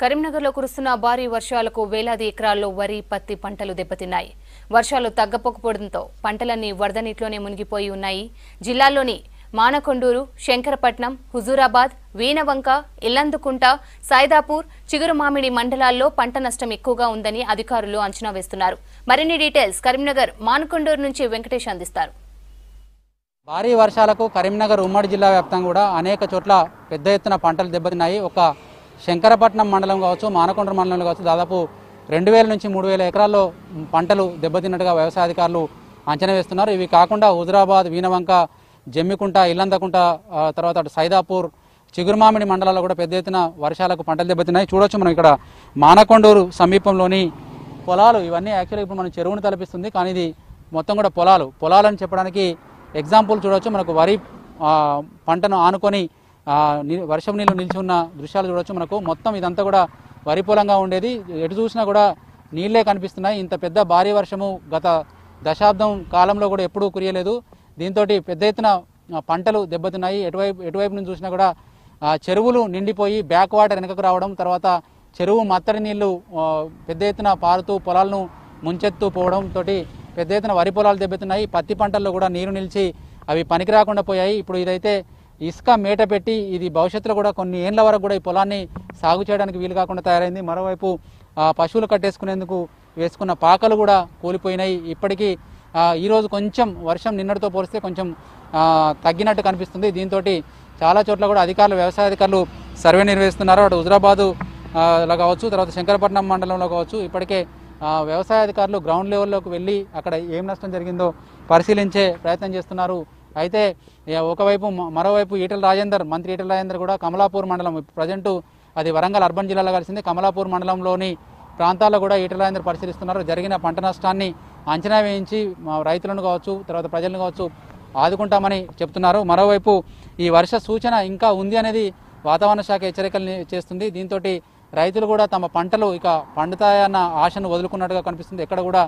కరీంనగర్లో కురుస్తున్న భారీ వర్షాలకు వేలాది ఎకరాల్లో వరి పత్తి పంటలు దెబ్బతిన్నాయి. వర్షాలు తగ్గపోకపోవడంతో పంటలన్నీ వరద నీటిలోనే మునిగిపోయి ఉన్నాయి. జిల్లాలోని మానకొండూరు శంకరపట్నం హుజూరాబాద్ వీణవంక ఇల్లందుకుంట సాయిదాపూర్ చిగురుమామిడి మండలాల్లో పంట నష్టం ఎక్కువగా ఉందని అధికారులు అంచనా వేస్తున్నారు. మరిన్ని డీటెయిల్స్ కరీంనగర్ మానకొండూరు నుంచి వెంకటేష్ అందిస్తారు. భారీ వర్షాలకు కరీంనగర్ ఉమ్మడి జిల్లా వ్యాప్తంగా కూడా అనేక చోట్ల పెద్ద ఎత్తున పంటలు దెబ్బతిన్నాయి. ఒక శంకరపట్నం మండలం కావచ్చు మానకొండ మండలం కావచ్చు దాదాపు రెండు వేల నుంచి మూడు వేల ఎకరాల్లో పంటలు దెబ్బతిన్నట్టుగా వ్యవసాయ అధికారులు అంచనా వేస్తున్నారు. ఇవి కాకుండా హుజరాబాద్ వీనవంక జమ్మికుంట ఇల్లందకుంట తర్వాత అటు సైదాపూర్ చిగురుమామిడి మండలాల్లో కూడా పెద్ద ఎత్తున వర్షాలకు పంటలు దెబ్బతిన్నాయి. చూడొచ్చు మనం ఇక్కడ మానకొండూరు సమీపంలోని పొలాలు. ఇవన్నీ యాక్చువల్గా ఇప్పుడు మనం చెరువును తలపిస్తుంది కానీ ఇది మొత్తం కూడా పొలాలు. పొలాలని చెప్పడానికి ఎగ్జాంపుల్ చూడవచ్చు మనకు వరి పంటను ఆనుకొని వర్షం నీళ్ళు నిలిచి ఉన్న దృశ్యాలు చూడొచ్చు మనకు. మొత్తం ఇదంతా కూడా వరి పొలంగా ఉండేది. ఎటు చూసినా కూడా నీళ్ళే కనిపిస్తున్నాయి. ఇంత పెద్ద భారీ వర్షము గత దశాబ్దం కాలంలో కూడా ఎప్పుడూ కురియలేదు. దీంతో పెద్ద ఎత్తున పంటలు దెబ్బతిన్నాయి. ఎటువైపు ఎటువైపు నుంచి చూసినా కూడా ఆ, చెరువులు నిండిపోయి బ్యాక్ వాటర్ వెనకకు రావడం తర్వాత చెరువు మత్తడి నీళ్ళు పెద్ద ఎత్తున పారుతూ పొలాలను ముంచెత్తు పోవడం తోటి పెద్ద ఎత్తున వరి పొలాలు దెబ్బతిన్నాయి. పత్తి పంటల్లో కూడా నీరు నిలిచి అవి పనికి రాకుండా పోయాయి. ఇప్పుడు ఇదైతే ఇసుక మేట పెట్టి ఇది భవిష్యత్తులో కూడా కొన్ని ఏళ్ళ వరకు కూడా ఈ పొలాన్ని సాగు చేయడానికి వీలు కాకుండా తయారైంది. మరోవైపు పశువులు కట్టేసుకునేందుకు వేసుకున్న పాకలు కూడా కూలిపోయినాయి. ఇప్పటికీ ఈరోజు కొంచెం వర్షం నిన్నటితో పోలిస్తే కొంచెం తగ్గినట్టు కనిపిస్తుంది. దీంతో చాలా చోట్ల కూడా అధికారులు వ్యవసాయ అధికారులు సర్వే నిర్వహిస్తున్నారు. అటు హుజరాబాదు లో కావచ్చు తర్వాత శంకరపట్నం మండలంలో కావచ్చు. ఇప్పటికే వ్యవసాయ అధికారులు గ్రౌండ్ లెవెల్లోకి వెళ్ళి అక్కడ ఏం నష్టం జరిగిందో పరిశీలించే ప్రయత్నం చేస్తున్నారు. అయితే ఒకవైపు మరోవైపు ఈటల రాజేందర్ మంత్రి ఈటల రాజేందర్ కూడా కమలాపూర్ మండలం ప్రజెంట్ అది వరంగల్ అర్బన్ జిల్లాలో కలిసింది. కమలాపూర్ మండలంలోని ప్రాంతాల్లో కూడా ఈటల రాజేందర్ పరిశీలిస్తున్నారు. జరిగిన పంట నష్టాన్ని అంచనా వేయించి రైతులను కావచ్చు తర్వాత ప్రజలను కావచ్చు ఆదుకుంటామని చెప్తున్నారు. మరోవైపు ఈ వర్ష సూచన ఇంకా ఉంది అనేది వాతావరణ శాఖ హెచ్చరికలు చేస్తుంది. దీంతో రైతులు కూడా తమ పంటలు ఇక పండుతాయన్న ఆశను వదులుకున్నట్టుగా కనిపిస్తుంది. ఎక్కడ కూడా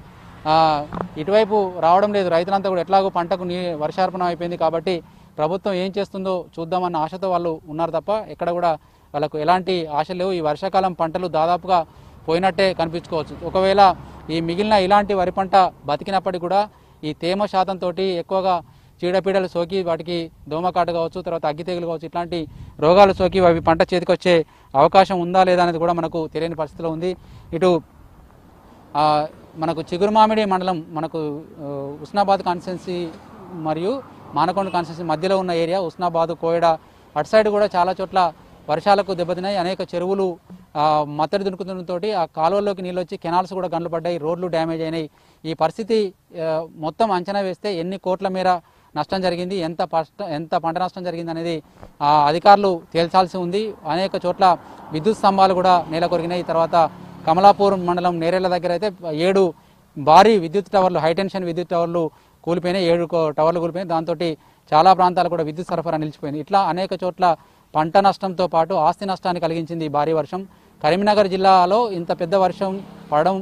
ఇటువైపు రావడం లేదు. రైతులంతా కూడా ఎట్లాగో పంటకు నీ వర్షార్పణం అయిపోయింది కాబట్టి ప్రభుత్వం ఏం చేస్తుందో చూద్దామన్న ఆశతో వాళ్ళు ఉన్నారు తప్ప ఎక్కడ కూడా వాళ్ళకు ఎలాంటి ఆశ లేవు. ఈ వర్షాకాలం పంటలు దాదాపుగా పోయినట్టే కనిపించుకోవచ్చు. ఒకవేళ ఈ మిగిలిన ఇలాంటి వరి పంట బతికినప్పటికీ కూడా ఈ తేమ శాతంతో ఎక్కువగా చీడపీడలు సోకి వాటికి దోమకాటు కావచ్చు తర్వాత అగ్గి తెగులు కావచ్చు ఇట్లాంటి రోగాలు సోకి అవి పంట చేతికి వచ్చే అవకాశం ఉందా లేదా అనేది కూడా మనకు తెలియని పరిస్థితిలో ఉంది. ఇటు మనకు చిగురుమామిడి మండలం మనకు ఉస్నాబాద్ కాన్స్టిట్యున్సీ మరియు మానకొండ కాన్స్టిట్యున్సీ మధ్యలో ఉన్న ఏరియా ఉస్నాబాద్ కోయడ అటు సైడ్ కూడా చాలా చోట్ల వర్షాలకు దెబ్బతిన్నాయి. అనేక చెరువులు మత్తడి దునుకుతుండటంతో ఆ కాలువల్లోకి నీళ్ళు వచ్చి కెనాల్స్ కూడా గండ్లు పడ్డాయి రోడ్లు డ్యామేజ్ అయినాయి. ఈ పరిస్థితి మొత్తం అంచనా వేస్తే ఎన్ని కోట్ల మేర నష్టం జరిగింది ఎంత పష్ట ఎంత పంట నష్టం జరిగింది అనేది అధికారులు తేల్చాల్సి ఉంది. అనేక చోట్ల విద్యుత్ స్తంభాలు కూడా నేల కొరిగినాయి తర్వాత కమలాపూర్ మండలం నేరేళ్ళ దగ్గర అయితే ఏడు భారీ విద్యుత్ టవర్లు హైటెన్షన్ విద్యుత్ టవర్లు కూలిపోయినాయి. ఏడు టవర్లు కూలిపోయినాయి. దాంతో చాలా ప్రాంతాలు కూడా విద్యుత్ సరఫరా నిలిచిపోయింది. ఇట్లా అనేక చోట్ల పంట నష్టంతో పాటు ఆస్తి నష్టాన్ని కలిగించింది భారీ వర్షం. కరీంనగర్ జిల్లాలో ఇంత పెద్ద వర్షం పడడం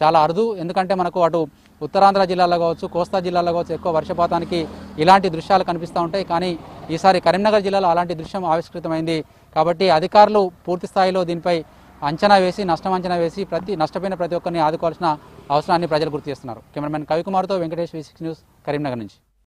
చాలా అరుదు. ఎందుకంటే మనకు అటు ఉత్తరాంధ్ర జిల్లాలో కావచ్చు కోస్తా జిల్లాలో కావచ్చు ఎక్కువ వర్షపాతానికి ఇలాంటి దృశ్యాలు కనిపిస్తూ ఉంటాయి. కానీ ఈసారి కరీంనగర్ జిల్లాలో అలాంటి దృశ్యం ఆవిష్కృతమైంది. కాబట్టి అధికారులు పూర్తి స్థాయిలో దీనిపై అంచనా వేసి నష్టం అంచనా వేసి ప్రతి నష్టపోయిన ప్రతి ఒక్కరిని ఆదుకోవాల్సిన అవసరాన్ని ప్రజలు గుర్తు చేస్తున్నారు. Cameraman కవికుమార్తో Venkatesh V six news Karimnagar నుంచి.